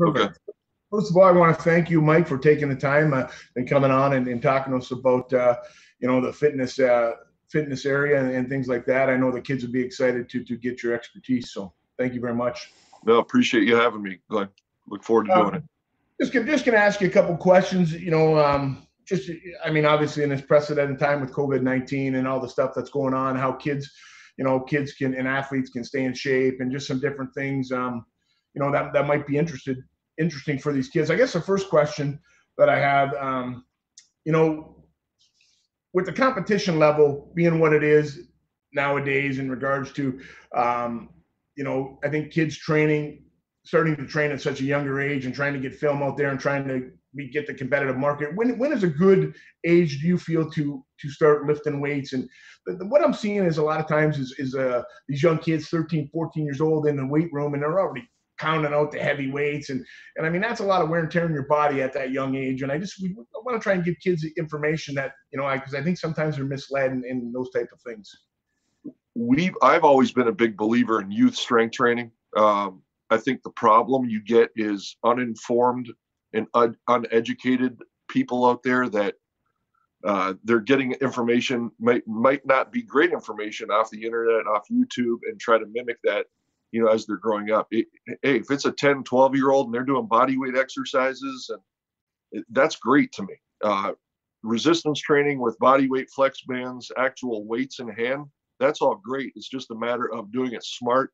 Okay. First of all, I want to thank you, Mike, for taking the time uh, and coming on and, and, talking to us about, uh, you know, the fitness uh, fitness area and, and, things like that. I know the kids would be excited to to get your expertise. So thank you very much. No, appreciate you having me, Glenn. Look forward to doing it. Just just gonna ask you a couple questions. You know, um, just I mean, obviously in this precedented time with COVID nineteen and all the stuff that's going on, how kids, you know, kids can and athletes can stay in shape and just some different things. Um, you know, that that might be interested interesting for these kids. I guess the first question that I have, um, you know, with the competition level being what it is nowadays in regards to, um, you know, I think kids training, starting to train at such a younger age and trying to get film out there and trying to get the competitive market. When when is a good age do you feel to to start lifting weights? And the, the, what I'm seeing is a lot of times is is uh, these young kids, 13, 14 years old, in the weight room, and they're already pounding out the heavy weights and and I mean that's a lot of wear and tear in your body at that young age and I just we I want to try and give kids information that you know I because I, I, think sometimes they're misled in, in, those type of things. We've I've always been a big believer in youth strength training. Um, I think the problem you get is uninformed and un- uneducated people out there that uh, they're getting information might might not be great information off the internet off youtube and try to mimic that you know, as they're growing up. It, hey, if it's a 10, 12 year old and they're doing body weight exercises, and it, that's great to me. Uh, resistance training with body weight flex bands, actual weights in hand, that's all great. It's just a matter of doing it smart,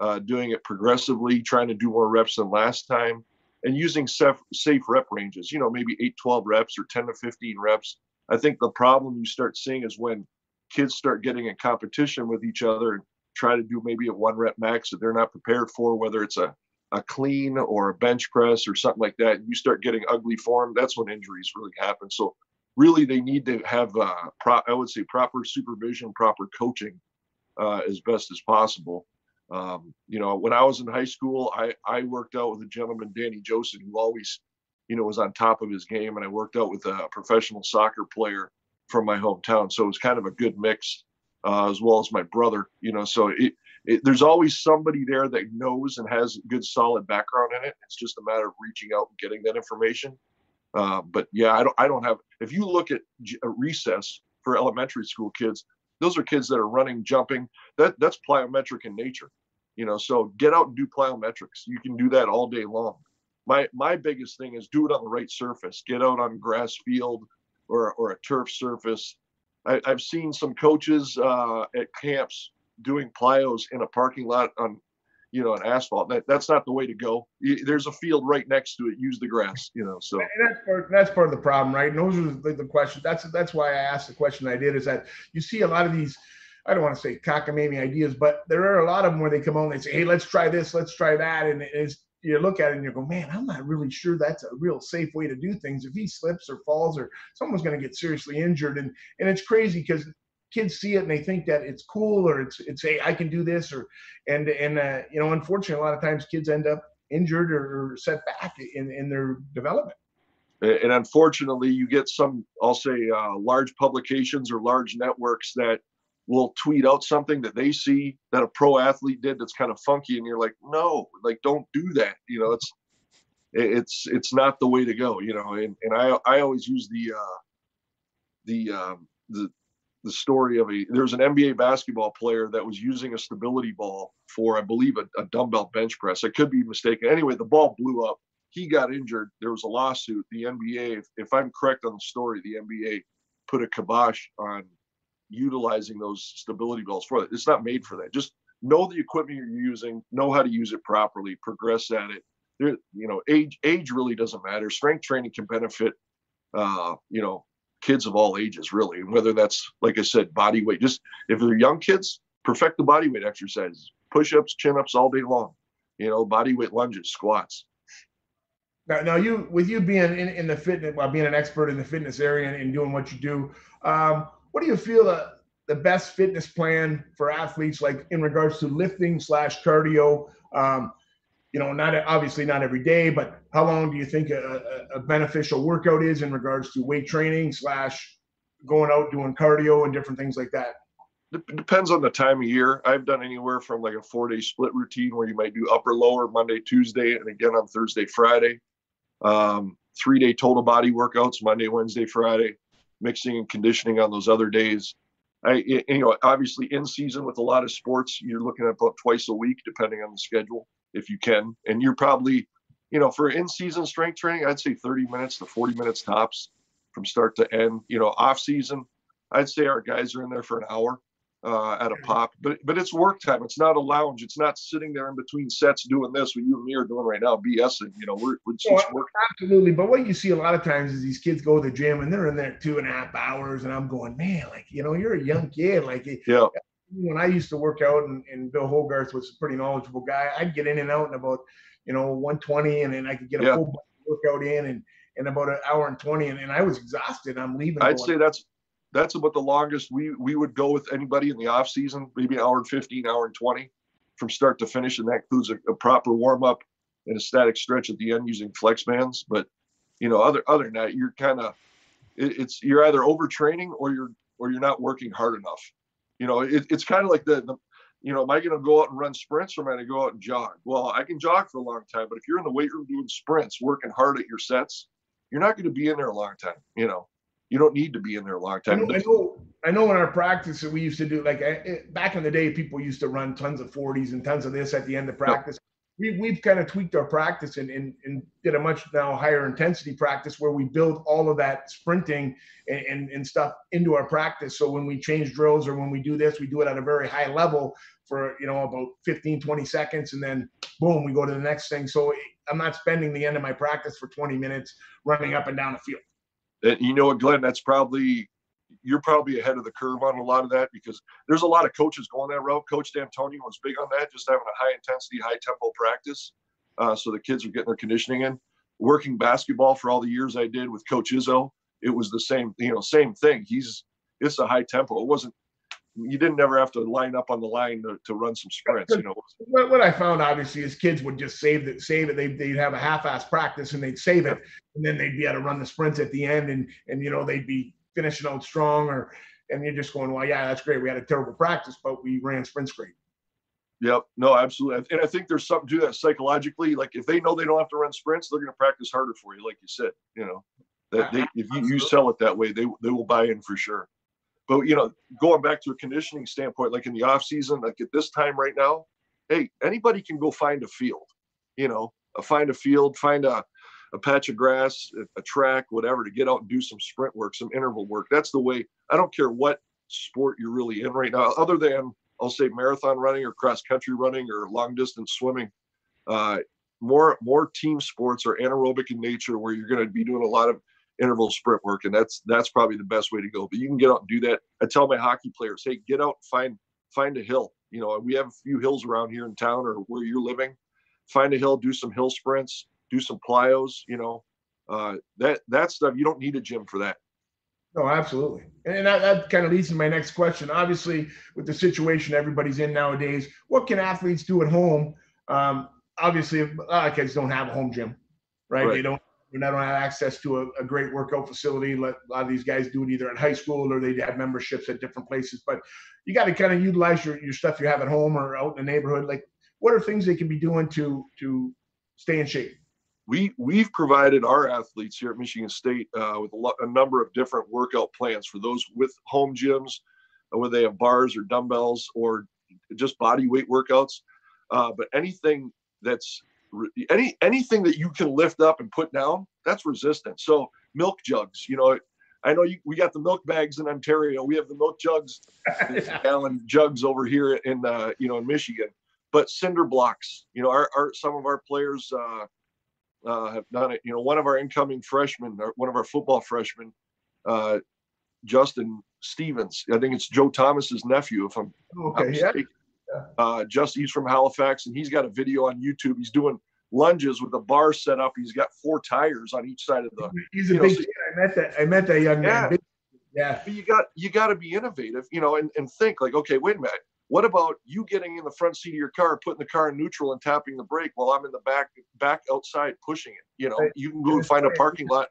uh, doing it progressively, trying to do more reps than last time, and using safe, safe rep ranges, you know, maybe 8, 12 reps or 10 to 15 reps. I think the problem you start seeing is when kids start getting in competition with each other try to do maybe a one rep max that they're not prepared for, whether it's a, a clean or a bench press or something like that, and you start getting ugly form, that's when injuries really happen. So really they need to have, uh, pro- I would say proper supervision, proper coaching uh, as best as possible. Um, you know, when I was in high school, I, I worked out with a gentleman, Danny Joseph, who always, you know, was on top of his game. And I worked out with a professional soccer player from my hometown. So it was kind of a good mix uh, as well as my brother. You know, so it, it, there's always somebody there that knows and has a good solid background in it. It's just a matter of reaching out and getting that information. Uh, but yeah, I don't I don't have. If you look at a recess for elementary school kids, those are kids that are running, jumping. That that's plyometric in nature. You know, so get out and do plyometrics. You can do that all day long. My my biggest thing is do it on the right surface. Get out on grass field or or a turf surface I, have seen some coaches uh, at camps doing plyos in a parking lot on, you know, an asphalt. That, that's not the way to go. There's a field right next to it. Use the grass, you know. So and that's part, that's part of the problem, right? And those are the, the questions. That's that's why I asked the question I did. Is that you see a lot of these. I don't want to say cockamamie ideas, but there are a lot of them where they come on and they say, "Hey, let's try this, let's try that," and it's you look at it and you go, man, I'm not really sure that's a real safe way to do things. If he slips or falls or someone's going to get seriously injured, and and it's crazy because kids see it and they think that it's cool or it's it's hey I can do this or and and uh, you know unfortunately a lot of times kids end up injured or, set back in in their development. And unfortunately, you get some, I'll say, uh, large publications or large networks that will tweet out something that they see that a pro athlete did that's kind of funky and you're like no like don't do that. You know it's it's it's not the way to go you know and, and i i always use the uh the um the the story of a there's an nba basketball player that was using a stability ball for i believe a, a dumbbell bench press. I could be mistaken. Anyway the ball blew up. He got injured. There was a lawsuit. The nba if, if i'm correct on the story the nba put a kibosh on utilizing those stability belts for it. It's not made for that. Just know the equipment you're using, know how to use it properly, progress at it. There, you know, age age really doesn't matter. Strength training can benefit, uh, you know, kids of all ages really. And whether that's like I said, body weight. Just if they're young kids, perfect the body weight exercises, push ups, chin ups all day long. You know, body weight lunges, squats. Now, now you with you being in, in the fitness, well, being an expert in the fitness area and, and doing what you do, um, what do you feel the, the best fitness plan for athletes, like in regards to lifting slash cardio? Um, you know, not obviously not every day, but how long do you think a, a, beneficial workout is in regards to weight training slash going out doing cardio and different things like that? it depends on the time of year. I've done anywhere from like a four day split routine where you might do upper lower Monday, Tuesday, and again on Thursday, Friday. Um, three day total body workouts Monday, Wednesday, Friday, mixing and conditioning on those other days. I, you know, obviously in season with a lot of sports, you're looking at about twice a week, depending on the schedule, if you can. And you're probably, you know, for in season strength training, I'd say 30 minutes to 40 minutes tops from start to end. You know, off season, I'd say our guys are in there for an hour uh, at a pop, but but it's work time. It's not a lounge. It's not sitting there in between sets doing this what you and me are doing right now, BSing. You know, we're, we're well, work. Absolutely, but what you see a lot of times is these kids go to the gym and they're in there two and a half hours, and I'm going, man, like you know, you're a young kid, like yeah. When I used to work out, and, and Bill Hogarth was a pretty knowledgeable guy, I'd get in and out in about you know 120, and then I could get a yeah. full workout in and in about an hour and 20 and, and I was exhausted. I'm leaving. I'd going, say that's that's about the longest we we would go with anybody in the off season, maybe an hour and 15, hour and 20 from start to finish. And that includes a, a proper warm up and a static stretch at the end using flex bands. But, you know, other, other than that, you're kind of, it, it's, you're either overtraining or you're, or you're not working hard enough. You know, it, it's kind of like the, the, you know, am I going to go out and run sprints or am I going to go out and jog? Well, I can jog for a long time, but if you're in the weight room doing sprints, working hard at your sets, you're not going to be in there a long time, you know you don't need to be in there a long time. I know, I know, I know in our practice that we used to do, like I, back in the day, people used to run tons of 40s and tons of this at the end of practice. Yep. We, we've kind of tweaked our practice and, and, and did a much now higher intensity practice where we build all of that sprinting and, and, and stuff into our practice. So when we change drills or when we do this, we do it at a very high level for, you know, about 15, 20 seconds. And then boom, we go to the next thing. So eh, I'm not spending the end of my practice for 20 minutes running up and down the field. And you know what, Glenn, that's probably you're probably ahead of the curve on a lot of that because there's a lot of coaches going that route. Coach Dantonio was big on that, just having a high intensity, high tempo practice, uh, so the kids are getting their conditioning in. Working basketball for all the years I did with Coach Izzo, it was the same, you know, same thing. He's it's a high tempo. It wasn't you didn't never have to line up on the line to, to run some sprints. You know what, what I found obviously is kids would just save it, save it. They they'd have a half-ass practice and they'd save it, and then they'd be able to run the sprints at the end, and and you know they'd be finishing out strong, or and you're just going, well, yeah, that's great. We had a terrible practice, but we ran sprints great. Yep. No, absolutely. And I think there's something to that psychologically. Like if they know they don't have to run sprints, they're going to practice harder for you, like you said. You know, that they if you, you sell it that way, they they will buy in for sure. But you know, going back to a conditioning standpoint, like in the off season, like at this time right now, hey, anybody can go find a field. You know, find a field, find a a patch of grass, a, a track, whatever, to get out and do some sprint work, some interval work. That's the way. I don't care what sport you're really in right now, other than I'll say marathon running or cross country running or long distance swimming. Uh, more more team sports are anaerobic in nature, where you're going to be doing a lot of interval sprint work, and that's that's probably the best way to go. But you can get out and do that. I tell my hockey players, hey, get out, and find find a hill. You know, we have a few hills around here in town or where you're living. Find a hill, do some hill sprints, do some plyos. You know, uh, that that stuff you don't need a gym for that. No, absolutely. And that, that kind of leads to my next question. Obviously, with the situation everybody's in nowadays, what can athletes do at home? Um, obviously, a lot of kids don't have a home gym, right? right. They don't we not only have access to a, a, great workout facility. Let a lot of these guys do it either in high school or they have memberships at different places. But you got to kind of utilize your, your stuff you have at home or out in the neighborhood. Like, what are things they can be doing to to stay in shape? We we've provided our athletes here at Michigan State uh, with a, lo- a, number of different workout plans for those with home gyms, uh, where they have bars or dumbbells or just body weight workouts. Uh, but anything that's any anything that you can lift up and put down, that's resistance. So milk jugs, you know, I know you, we got the milk bags in Ontario. We have the milk jugs, gallon jugs over here in uh, you know in Michigan. But cinder blocks, you know, our, our some of our players uh, uh, have done it. You know, one of our incoming freshmen, one of our football freshmen, uh, Justin Stevens. I think it's Joe Thomas's nephew, if I'm okay, yeah. Uh, just he's from Halifax, and he's got a video on YouTube. He's doing lunges with a bar set up. He's got four tires on each side of the. He's a big. Know, kid. I met that. I met that young yeah. man. yeah. But you got you got to be innovative, you know, and, and think like, okay, wait a minute. What about you getting in the front seat of your car, putting the car in neutral, and tapping the brake while I'm in the back back outside pushing it? You know, you can go and find a parking lot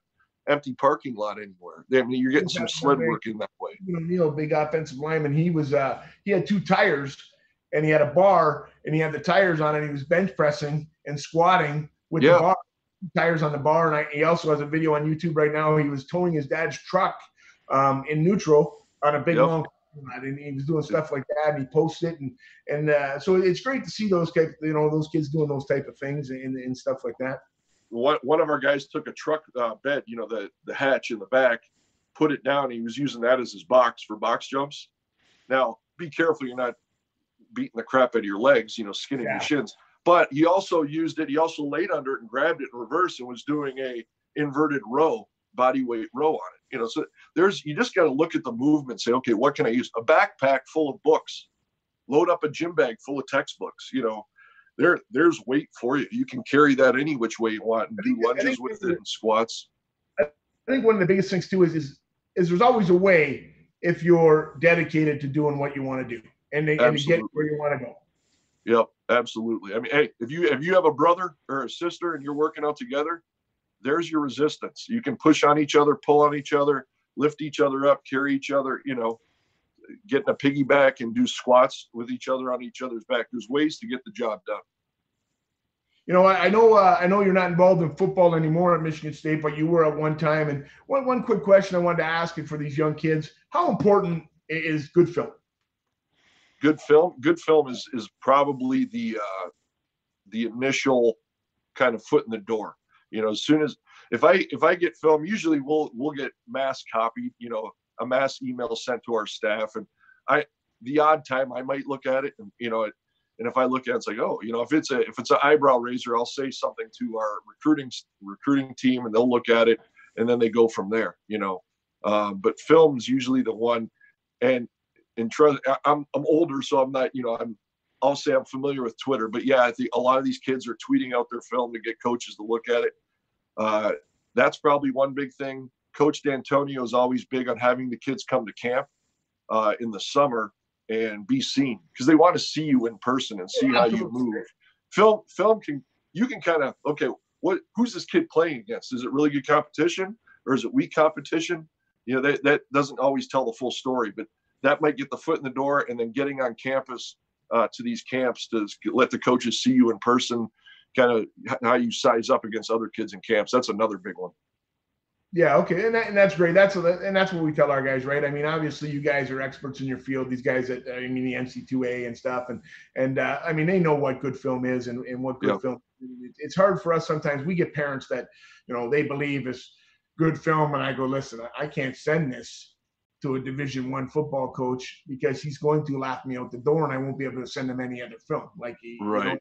empty parking lot anywhere. I mean, you're getting some sled work in that way. You know, Neil, big offensive lineman. He was uh, he had two tires and he had a bar and he had the tires on it. He was bench pressing and squatting with yeah. the bar tires on the bar. And I, he also has a video on YouTube right now. He was towing his dad's truck um, in neutral on a big yep. long and he was doing stuff like that and he posted it and and uh, so it's great to see those type you know those kids doing those type of things and, and stuff like that one, one of our guys took a truck uh, bed you know the the hatch in the back put it down he was using that as his box for box jumps now be careful you're not beating the crap out of your legs you know skinning yeah. your shins. But he also used it he also laid under it and grabbed it in reverse and was doing a inverted row body weight row on it you know. So there's you just got to look at the movement say okay what can i use? A backpack full of books. Load up a gym bag full of textbooks you know. There there's weight for you. You can carry that any which way you want and do lunges with it and squats. I think one of the biggest things too is is, is there's always a way if you're dedicated to doing what you want to do and, they, and get where you want to go yep absolutely i mean hey if you if you have a brother or a sister and you're working out together there's your resistance. You can push on each other, pull on each other, lift each other up, carry each other, you know, getting a piggyback and do squats with each other on each other's back. There's ways to get the job done. You know, I, I know uh, I know you're not involved in football anymore at Michigan State, but you were at one time. And one one quick question I wanted to ask you for these young kids: How important is good film? Good film. Good film is is probably the uh, the initial kind of foot in the door you know, as soon as if I if I get film, usually we'll we'll get mass copied, you know, a mass email sent to our staff, and I the odd time I might look at it, and you know, it, and if I look at it, it's like, oh, you know, if it's a if it's an eyebrow raiser, I'll say something to our recruiting recruiting team, and they'll look at it, and then they go from there, you know. Um, but film's usually the one, and and trust, I'm I'm older, so I'm not, you know, I'm I'll say I'm familiar with Twitter, but yeah, I think a lot of these kids are tweeting out their film to get coaches to look at it. Uh, that's probably one big thing. Coach Dantonio is always big on having the kids come to camp uh, in the summer and be seen because they want to see you in person and see how you move. Film, film can you can kind of okay, what who's this kid playing against? Is it really good competition or is it weak competition? You know that that doesn't always tell the full story, but that might get the foot in the door, and then getting on campus uh, to these camps to let the coaches see you in person, kind of how you size up against other kids in camps. That's another big one. Yeah, okay, and, that, and that's great. That's and that's what we tell our guys, right? I mean, obviously, you guys are experts in your field. These guys at I mean the NCAA and stuff, and and uh, I mean they know what good film is and, and what good yeah. film. It's hard for us sometimes. We get parents that you know they believe is good film, and I go, listen, I can't send this to a division one football coach because he's going to laugh me out the door and I won't be able to send him any other film. Like he, right. You know,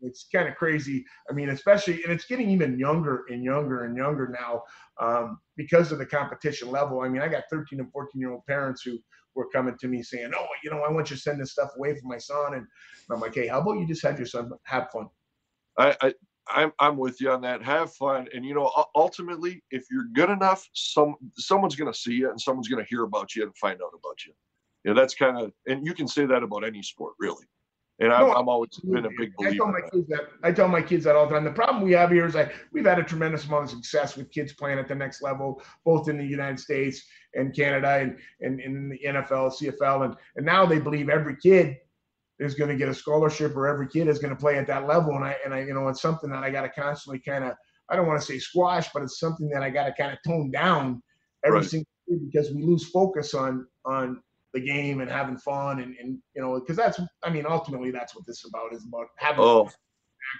it's kind of crazy. I mean, especially, and it's getting even younger and younger and younger now um, because of the competition level. I mean, I got 13 and 14 year old parents who were coming to me saying, "Oh, you know, I want you to send this stuff away for my son," and I'm like, "Hey, how about you just have your son have fun?" I, I I'm I'm with you on that. Have fun, and you know, ultimately, if you're good enough, some someone's going to see you, and someone's going to hear about you and find out about you. You know, that's kind of, and you can say that about any sport, really. And I'm, no, I'm always been a big believer. I tell my kids that. I tell my kids that all the time. The problem we have here is like we've had a tremendous amount of success with kids playing at the next level, both in the United States and Canada, and and in the NFL, CFL, and and now they believe every kid is going to get a scholarship or every kid is going to play at that level. And I, and I, you know, it's something that I got to constantly kind of, I don't want to say squash, but it's something that I got to kind of tone down every right. single year because we lose focus on, on the game and having fun. And, and, you know, cause that's, I mean, ultimately that's what this is about is about having oh. Fun.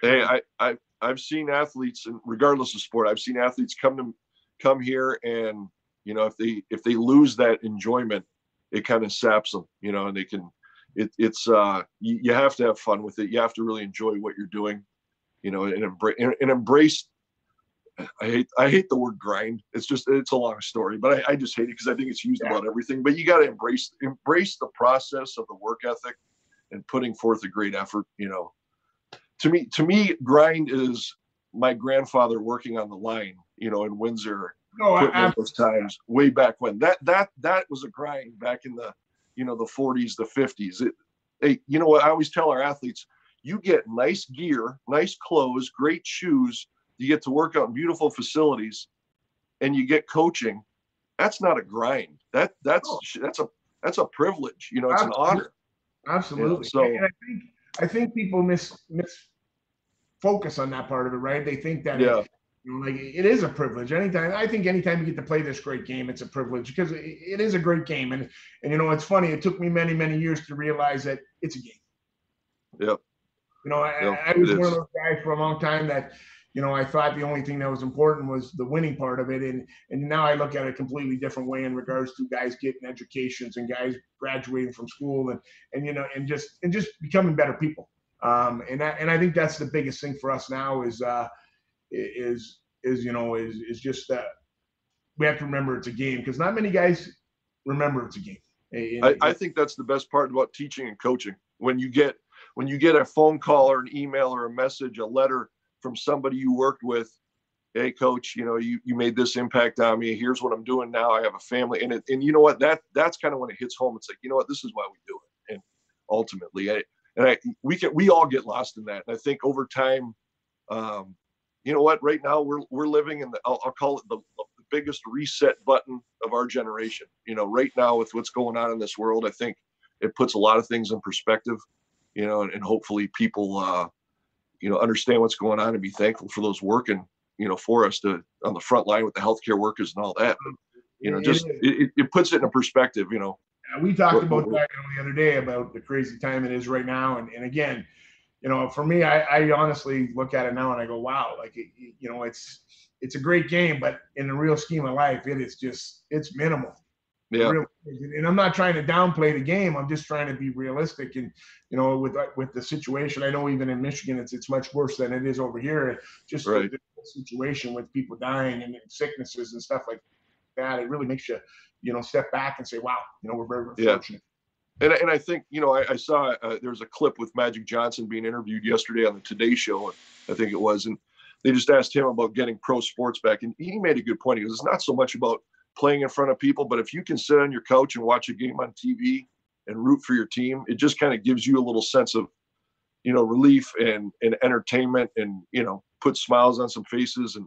Hey, I, I, I've seen athletes and regardless of sport, I've seen athletes come to come here and, you know, if they, if they lose that enjoyment, it kind of saps them, you know, and they can, it, it's uh, you, you, have to have fun with it. You have to really enjoy what you're doing, you know, and embrace and, and, embrace. I hate I hate the word grind. It's just it's a long story, but I, I just hate it because I think it's used yeah. about everything. But you got to embrace embrace the process of the work ethic and putting forth a great effort. You know, to me to me grind is my grandfather working on the line. You know, in Windsor. No, I, those times way back when that that that was a grind back in the you know the 40s the 50s it, hey you know what i always tell our athletes you get nice gear nice clothes great shoes you get to work out in beautiful facilities and you get coaching, that's not a grind. That that's Oh. that's a that's a privilege. You know, it's an honor. Absolutely. so- and I think I think people miss miss focus on that part of it, right? They think that Yeah. it, like it is a privilege. Anytime I think anytime you get to play this great game, it's a privilege because it, it is a great game. And and you know, it's funny. It took me many many years to realize that it's a game. Yep. You know, I, Yep, I was one of those guys for a long time that, you know, I thought the only thing that was important was the winning part of it, and and now I look at it a completely different way in regards to guys getting educations and guys graduating from school and and you know and just and just becoming better people. Um, and that, and I think that's the biggest thing for us now is uh, is is you know is is just that we have to remember it's a game because not many guys remember it's a game. And- I, I think that's the best part about teaching and coaching. When you get when you get a phone call or an email or a message, a letter from somebody you worked with, hey coach, you know, you, you made this impact on me. Here's what I'm doing now. I have a family. And it, and you know what? That that's kind of when it hits home. It's like, you know what, this is why we do it. And ultimately, I, and I we can we all get lost in that. And I think over time, um, you know what, right now we're we're living in the I'll, I'll call it the, the biggest reset button of our generation. You know, right now with what's going on in this world, I think it puts a lot of things in perspective, you know, and, and hopefully people, uh, you know, understand what's going on and be thankful for those working, you know, for us to on the front line with the healthcare workers and all that. But, you know, just it, it- puts it in a perspective, you know. Uh, we talked about that the other day about the crazy time it is right now, and, and again, you know, for me, I, I honestly look at it now and I go, wow, like it, you know, it's it's a great game, but in the real scheme of life, it is just it's minimal. Yeah. and I'm not trying to downplay the game. I'm just trying to be realistic, and you know, with with the situation, I know even in Michigan, it's it's much worse than it is over here. Just the- Right. the situation with people dying and sicknesses and stuff like that, it really makes you, you know, step back and say, wow, you know, we're very Yeah. fortunate. And, and I think, you know, I, I saw uh, there was a clip with Magic Johnson being interviewed yesterday on the Today Show, and I think it was, and they just asked him about getting pro sports back. And he made a good point. He goes, it's not so much about playing in front of people, but if you can sit on your couch and watch a game on TV and root for your team, it just kind of gives you a little sense of, you know, relief and, and entertainment and, you know, put smiles on some faces and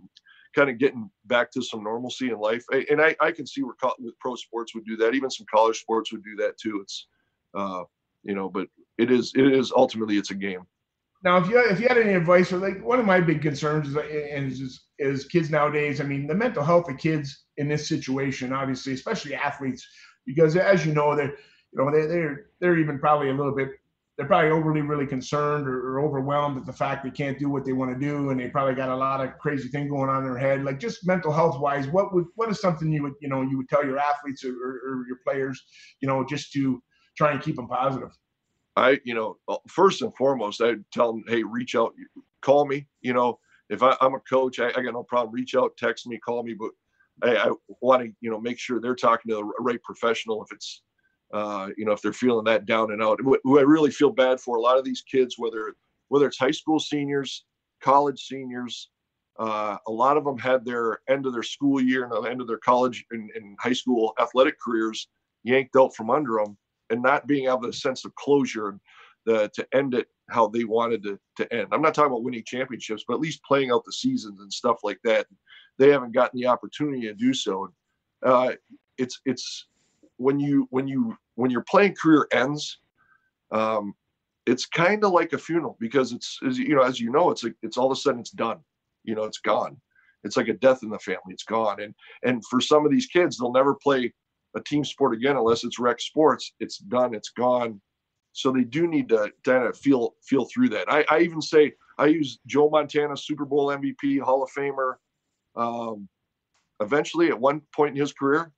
kind of getting back to some normalcy in life. And I, I can see where co- pro sports would do that. Even some college sports would do that too. It's, uh, you know, but it is, it is ultimately it's a game. Now, if you if you had any advice, or like one of my big concerns is, is is is kids nowadays. I mean, the mental health of kids in this situation, obviously, especially athletes, because as you know, they're you know they they're they're even probably a little bit they're probably overly really concerned or, or overwhelmed at the fact they can't do what they want to do, and they probably got a lot of crazy thing going on in their head. Like just mental health wise, what would what is something you would you know you would tell your athletes or, or, or your players, you know, just to try and keep them positive. I, you know, uh, first and foremost, I'd tell them, hey, reach out, call me. You know, if I, I'm a coach, I, I got no problem. Reach out, text me, call me. But I, I want to, you know, make sure they're talking to the right professional. If it's, uh, you know, if they're feeling that down and out, who I really feel bad for. A lot of these kids, whether whether it's high school seniors, college seniors, uh, a lot of them had their end of their school year and the end of their college and, and high school athletic careers yanked out from under them and not being able to sense of closure and the, to end it how they wanted to, to end. I'm not talking about winning championships, but at least playing out the seasons and stuff like that. They haven't gotten the opportunity to do so. And uh, it's it's when you when you when your playing career ends, um, it's kind of like a funeral because it's as you know as you know it's like it's all of a sudden it's done. You know it's gone. It's like a death in the family. It's gone. And and for some of these kids, they'll never play a team sport again unless it's rec sports. It's done. It's gone. So they do need to kind of feel feel through that. I, I even say I use Joe Montana, Super Bowl MVP, Hall of Famer. Um, eventually, at one point in his career,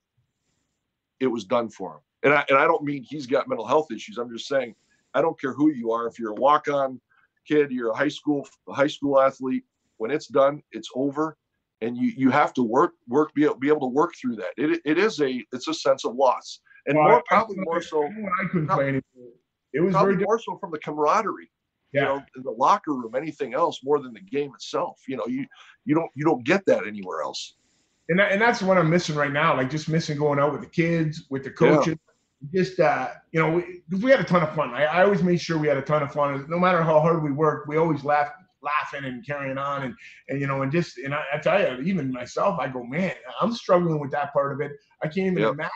it was done for him. And I and I don't mean he's got mental health issues. I'm just saying I don't care who you are. If you're a walk-on kid, you're a high school high school athlete. When it's done, it's over and you you have to work work be able, be able to work through that. It it is a it's a sense of loss, and Well, more I- probably I- more so I know when I couldn't play anymore. It was probably very more so from the camaraderie. You know, in the locker room, anything else more than the game itself. You know, you you don't you don't get that anywhere else. and that, and that's what I'm missing right now. Like just missing going out with the kids, with the Yeah. coaches. Just uh, you know, because we, had a ton of fun. I, I always made sure we had a ton of fun. No matter how hard we worked, we always laughed laughing and carrying on and and you know and just and I, I tell you even myself I go man I'm struggling with that part of it I can't even Yep. imagine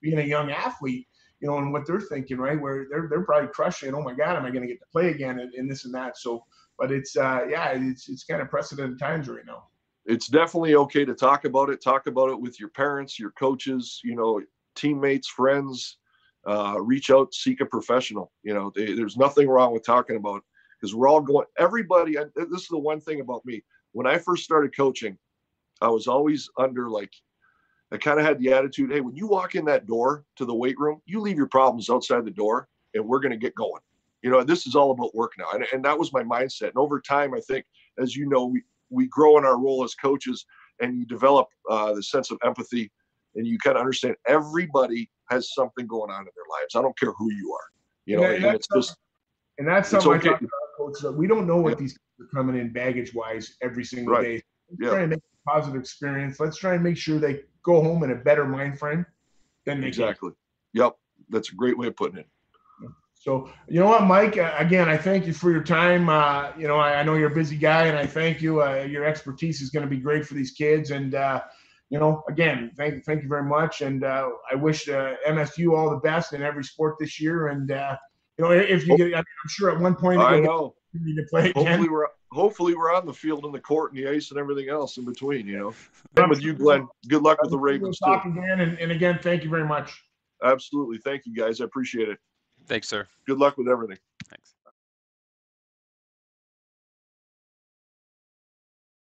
being a young athlete you know and what they're thinking right where they're they're probably crushing oh my god am I going to get to play again and, and this and that so but it's uh yeah it's it's kind of precedented times right now it's definitely okay to talk about it. Talk about it with your parents, your coaches, you know, teammates, friends. Uh, reach out, seek a professional. You know, they, there's nothing wrong with talking about because we're all going. Everybody. and This is the one thing about me. When I first started coaching, I was always under like. I kind of had the attitude, hey, when you walk in that door to the weight room, you leave your problems outside the door, and we're going to get going. You know, this is all about work now, and, and that was my mindset. And over time, I think, as you know, we we grow in our role as coaches and you develop uh, the sense of empathy and you kind of understand everybody has something going on in their lives. I don't care who you are, you know, Yeah, and, that's it's just, And that's something okay. I talk to our coaches. We don't know what Yeah. these kids are coming in baggage wise every single Right. day. Let's Yeah. try and make a positive experience. Let's try and make sure they go home in a better mind frame than they exactly. Yep. That's a great way of putting it. So you know what, Mike? Again, I thank you for your time. Uh, you know, I, I know you're a busy guy, and I thank you. Uh, your expertise is going to be great for these kids, and uh, you know, again, thank thank you very much. And uh, I wish uh, MSU all the best in every sport this year. And uh, you know, if you get, I mean, I'm sure at one point I you'll get know. to play again. Hopefully we're hopefully we're on the field and the court and the ice and everything else in between, you know. And with you, Glenn. Good luck with the We'll Ravens too. talk again, and, and again, thank you very much. Absolutely. Thank you guys. I appreciate it. Thanks, sir. Good luck with everything. Thanks.